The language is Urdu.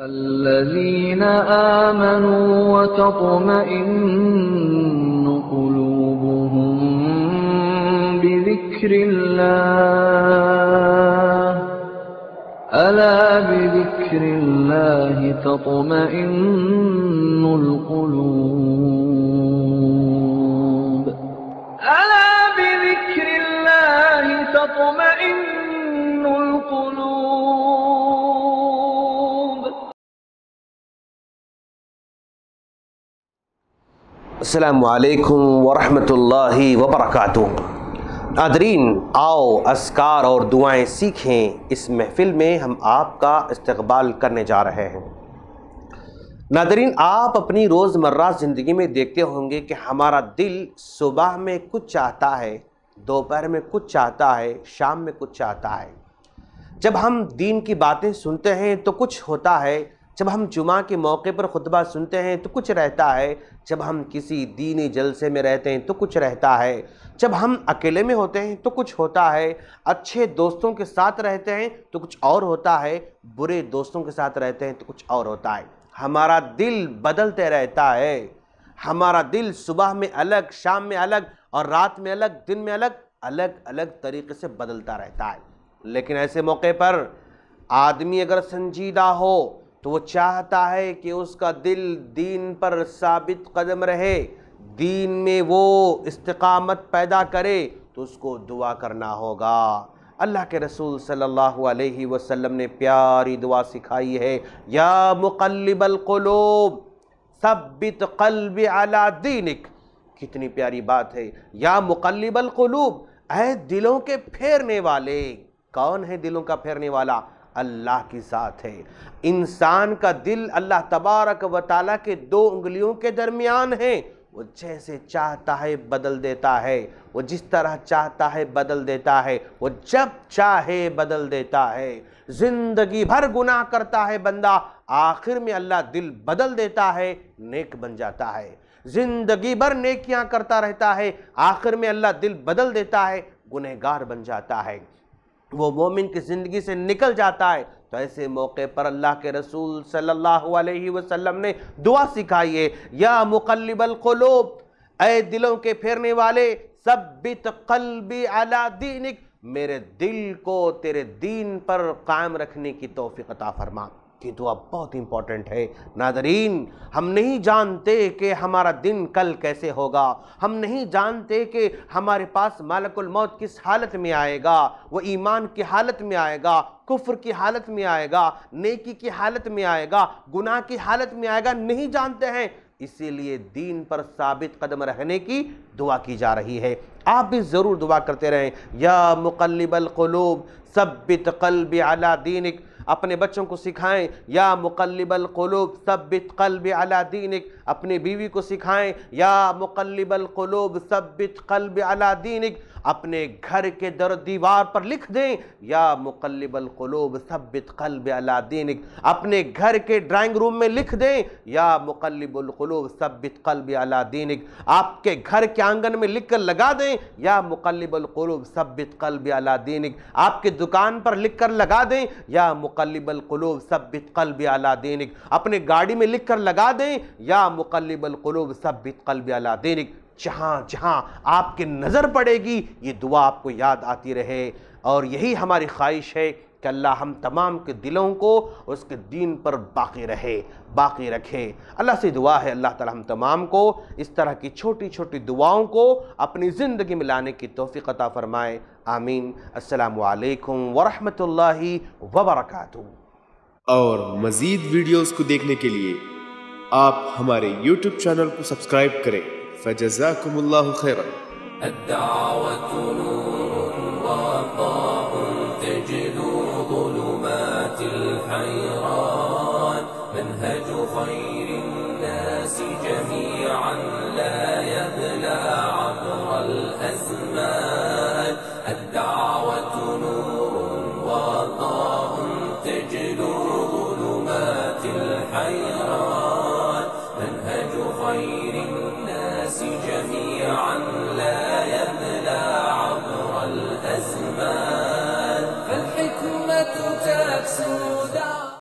الذين آمنوا وتطمئن قلوبهم بذكر الله. ألا بذكر الله تطمئن القلوب. ألا بذكر الله تطمئن القلوب. السلام علیکم ورحمۃ اللہ وبرکاتہ۔ ناظرین، آؤ اسکار اور دعائیں سیکھیں۔ اس محفل میں ہم آپ کا استقبال کرنے جا رہے ہیں۔ ناظرین، آپ اپنی روزمرہ زندگی میں دیکھتے ہوں گے کہ ہمارا دل صبح میں کچھ چاہتا ہے، دوپہر میں کچھ چاہتا ہے، شام میں کچھ چاہتا ہے۔ جب ہم دین کی باتیں سنتے ہیں تو کچھ ہوتا ہے جب ہم جمعہ کے موقع پر خطبہ سنتے ہیں تو کچھ رہتا ہے۔ جب ہم کسی دینی جلسے میں رہتے ہیں تو کچھ رہتا ہے۔ جب ہم اکیلے میں ہوتے ہیں تو کچھ ہوتا ہے۔ اچھے دوستوں کے ساتھ رہتے ہیں تو کچھ اور ہوتا ہے۔ برے دوستوں کے ساتھ رہتے ہیں تو کچھ اور ہوتا ہے۔ ہمارا دل بدلتے رہتا ہے۔ ہمارا دل صبح میں الگ، شام میں الگ اور رات میں الگ، دن میں الگ الگ الگ طریقے سے بدلتا رہتا ہے۔ لیکن ایسے موقع پر آدمی اگر سنجیدہ ہو تو وہ چاہتا ہے کہ اس کا دل دین پر ثابت قدم رہے، دین میں وہ استقامت پیدا کرے تو اس کو دعا کرنا ہوگا۔ اللہ کے رسول صلی اللہ علیہ وسلم نے پیاری دعا سکھائی ہے، یا مقلب القلوب، ثبت قلب علی دینک۔ کتنی پیاری بات ہے۔ یا مقلب القلوب، اے دلوں کے پھیرنے والے۔ کون ہے دلوں کا پھیرنے والا؟ اللہ کی ذات ہے۔ انسان کا دل اللہ تبارک و تعالیٰ کے دو انگلیوں کے درمیان ہے۔ وہ جیسے چاہتا ہے بدل دیتا ہے۔ وہ جس طرح چاہتا ہے بدل دیتا ہے۔ وہ جب چاہے بدل دیتا ہے۔ زندگی بھر گناہ کرتا ہے بندہ۔ آخر میں اللہ دل بدل دیتا ہے، نیک بن جاتا ہے۔ زندگی بھر نیکیاں کرتا رہتا ہے۔ آخر میں اللہ دل بدل دیتا ہے، گنہگار بن جاتا ہے۔ وہ مومن کی زندگی سے نکل جاتا ہے، تو ایسے موقع پر اللہ کے رسول صلی اللہ علیہ وسلم نے دعا سکھائی ہے، یا مقلب القلوب، اے دلوں کے پھیرنے والے، ثبت قلبی علی دینک، میرے دل کو تیرے دین پر قائم رکھنے کی توفیق عطا فرما۔ یہ دعا بہت امپورٹنٹ ہے۔ ناظرین، ہم نہیں جانتے کہ ہمارا دن کل کیسے ہوگا۔ ہم نہیں جانتے کہ ہمارے پاس مالک الموت کس حالت میں آئے گا۔ وہ ایمان کی حالت میں آئے گا، کفر کی حالت میں آئے گا، نیکی کی حالت میں آئے گا، گناہ کی حالت میں آئے گا۔ نہیں جانتے ہیں۔ اسی لیے دین پر ثابت قدم رہنے کی دعا کی جا رہی ہے۔ آپ بھی ضرور دعا کرتے رہیں۔ یا مقلب القلوب، ثبت قلب علی دینک۔ اپنے بچوں کو سکھائیں، یا مقلب القلوب، ثبت قلب علی دینک اپنے بیوی کو سکھائیں، یا مقلب القلوب، ثبت قلب علی دینک اپنے گھر کے در دیوار پر لکھ دیں، یا مقلب القلوب ثبت قلب علی دینک، اپنے گھر کے ڈرائنگ روم میں لکھ دیں، یا مقلب القلوب ثبت قلب علی دینک، آپ کے گھر کے آنگن میں لکھ کر لگا دیں، یا مقلب القلوب ثبت قلب علی دینک، آپ کے دکان پر لکھ کر لگا دیں، یا مقلب القلوب ثبت قلب علی دینک، اپنے گاڑی میں لکھ کر لگا دیں، یا مقلب القلوب ثبت قلب علی دینک۔ جہاں جہاں آپ کے نظر پڑے گی، یہ دعا آپ کو یاد آتی رہے۔ اور یہی ہماری خواہش ہے کہ اللہ ہم تمام کے دلوں کو اس کے دین پر باقی رہے، باقی رکھے۔ اللہ سے دعا ہے، اللہ تعالی ہم تمام کو اس طرح کی چھوٹی چھوٹی دعاؤں کو اپنی زندگی میں لانے کی توفیق عطا فرمائے۔ آمین۔ السلام علیکم ورحمۃ اللہ وبرکاتہ۔ اور مزید ویڈیوز کو دیکھنے کے لیے آپ ہمارے یوٹیوب چینل کو سبسکرائب کریں۔ فجزاکم اللہ خیرا الدعوة نور وضاء تجلو ظلمات الحيران. منهج خير